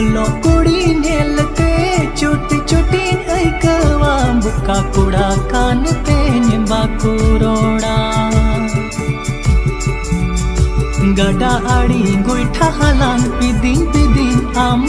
ढोलो कुड़ी नेलते छोटी छोटी ऐकवा बुका कुड़ा कान पे निंबाकू रोड़ा गडा आड़ी गोइठा हलान, पिदिन पिदिन आम